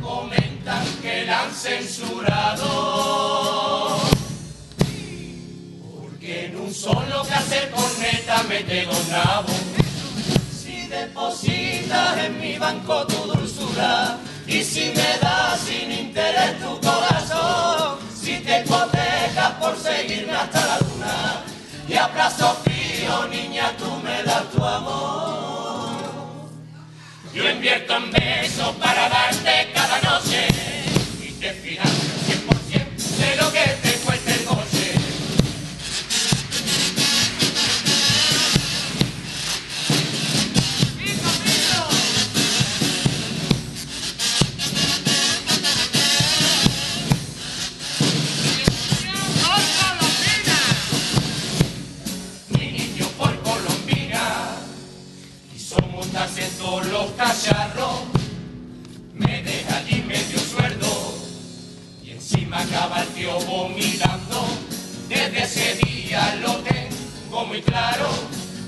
comentan que la han censurado. Porque en un solo cassette corneta me tengo nabo si depositas en mi banco tu dulzura y si me das sin interés tu corazón, si te hipotecas por seguirme hasta la luna y a plazo fijo, niña, tú me das tu amor. Yo invierto en besos para darte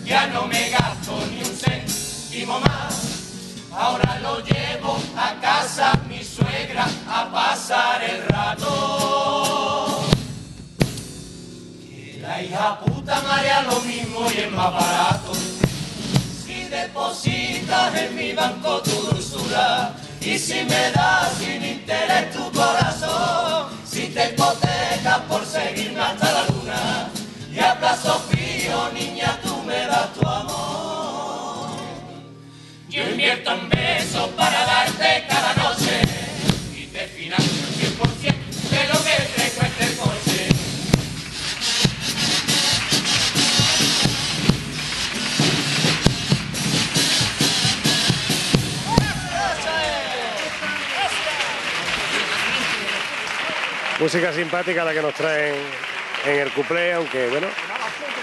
ya no me gasto ni un céntimo más ahora lo llevo a casa mi suegra a pasar el rato que la hija puta marea lo mismo y es más barato. Si depositas en mi banco tu dulzura y si me das sin interés tu Música simpática la que nos traen en el cuplé, aunque bueno,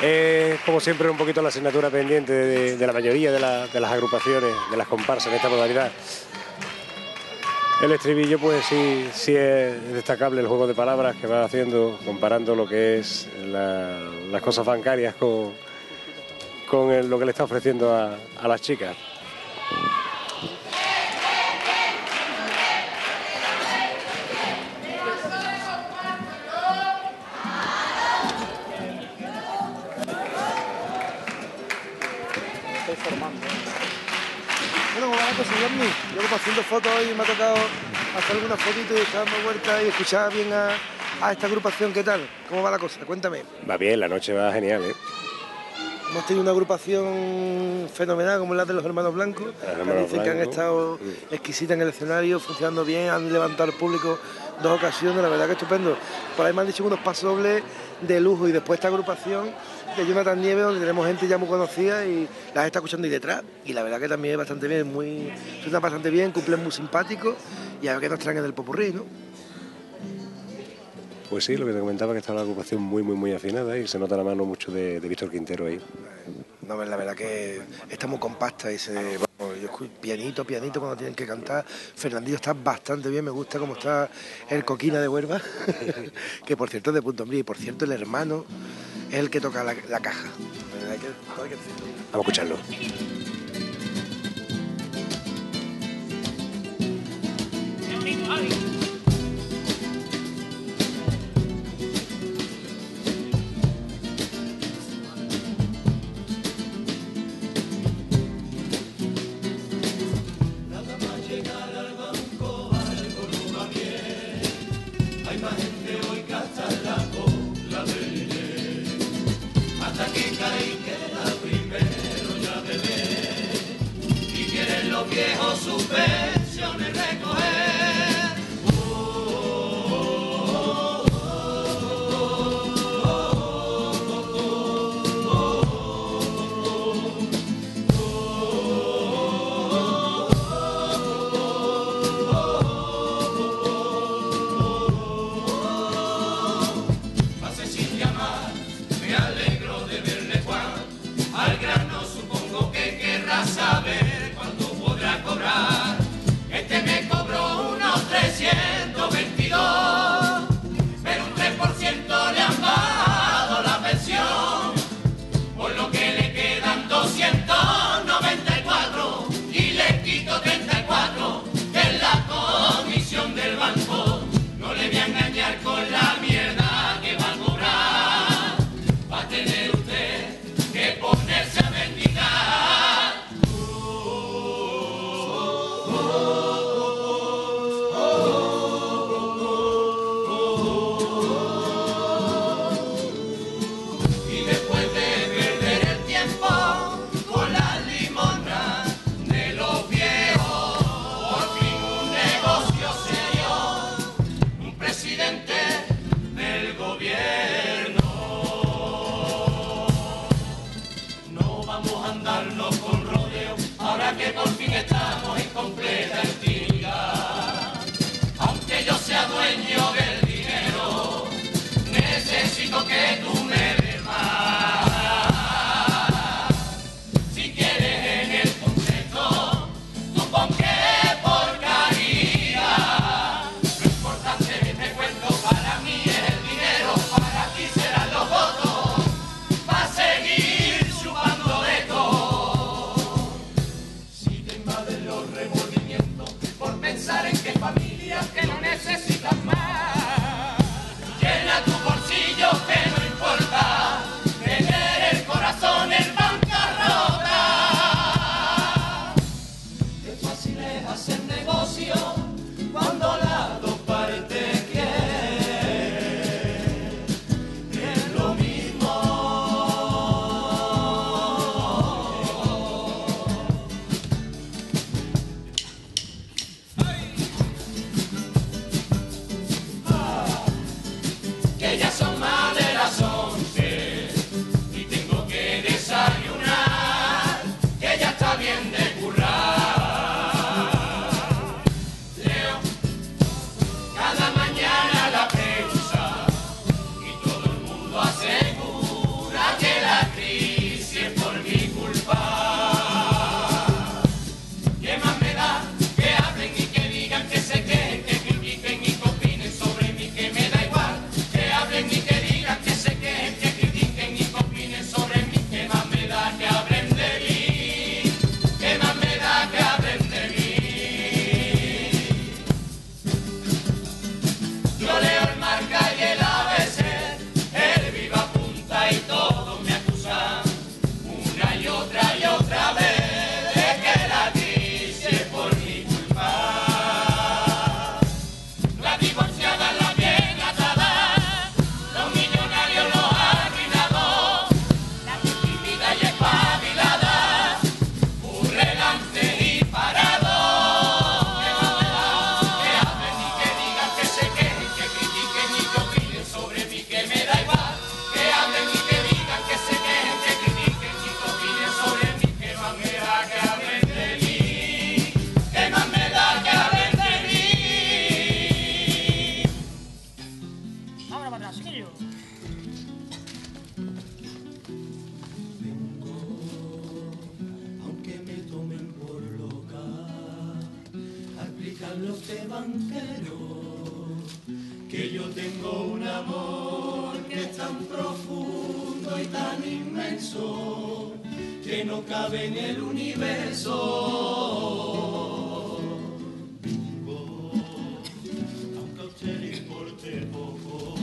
es como siempre un poquito la asignatura pendiente de, la mayoría de, la- de las agrupaciones, de las comparsas en esta modalidad. El estribillo, pues sí, sí es destacable el juego de palabras que va haciendo, comparando lo que es la- las cosas bancarias con, con lo que le está ofreciendo a, a las chicas. Bueno, como va la cosa, Johnny? Yo como haciendo fotos hoy me ha tocado hacer algunas fotitos y estar dando vueltas y escuchar bien a, a esta agrupación. ¿Qué tal? ¿Cómo va la cosa? Cuéntame. Va bien, la noche va genial, ¿eh? Hemos tenido una agrupación fenomenal como la de los hermanos blancos. que Hermanos dicen que han estado exquisitas en el escenario, funcionando bien, han levantado al público dos ocasiones, la verdad que estupendo. Por ahí me han dicho unos pasos dobles de lujo y después esta agrupación de Jonathan Nieves, donde tenemos gente ya muy conocida y las está escuchando ahí detrás. Y la verdad que también es bastante bien, muy, suena bastante bien, cumplen muy simpáticos y a ver qué nos traen en el popurrí, ¿no? Pues sí, lo que te comentaba que está la agrupación muy, muy, muy afinada y se nota la mano mucho de, de Víctor Quintero ahí. No, la verdad que está muy compacta y se, pianito, pianito cuando tienen que cantar. Fernandillo está bastante bien, me gusta cómo está el coquina de Huerva, que por cierto es de Punto Hombre, y por cierto el hermano es el que toca la, caja. Vamos a escucharlo. que yo tengo un amor que es tan profundo y tan inmenso, que no cabe en el universo. Aunque a usted le importe poco,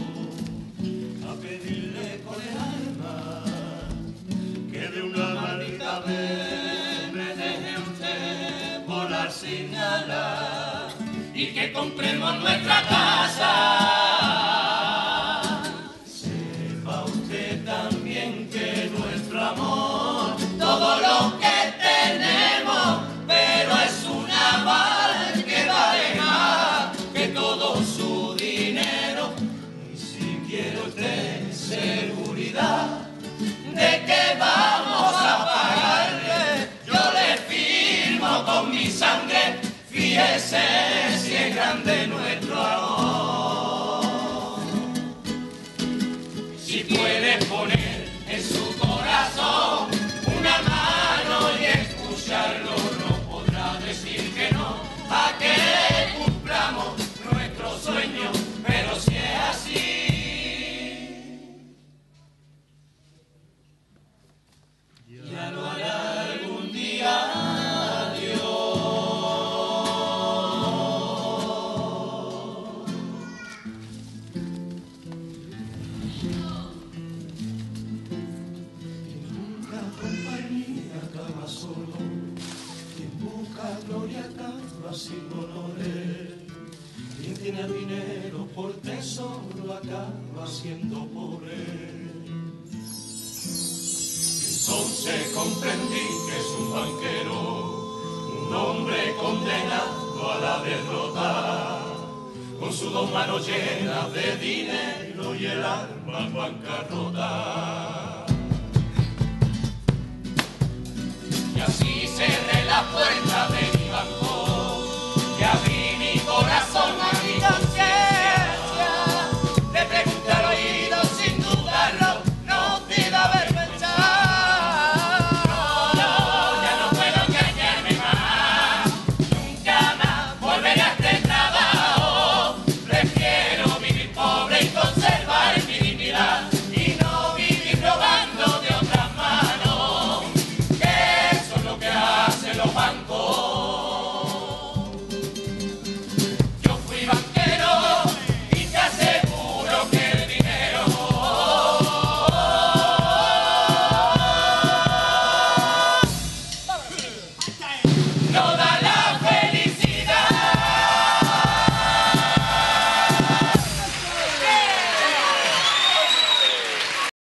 a pedirle con el alma que de una maldita vez compremos nuestra casa. Sepa usted también que nuestro amor, todo lo que tenemos, pero es una aval que vale más que todo su dinero. Y si quiere usted seguridad de que vamos a pagarle, yo le firmo con mi sangre, fíjese. Comprendí que es un banquero, un hombre condenado a la derrota, con sus dos manos llenas de dinero y el alma bancarrota.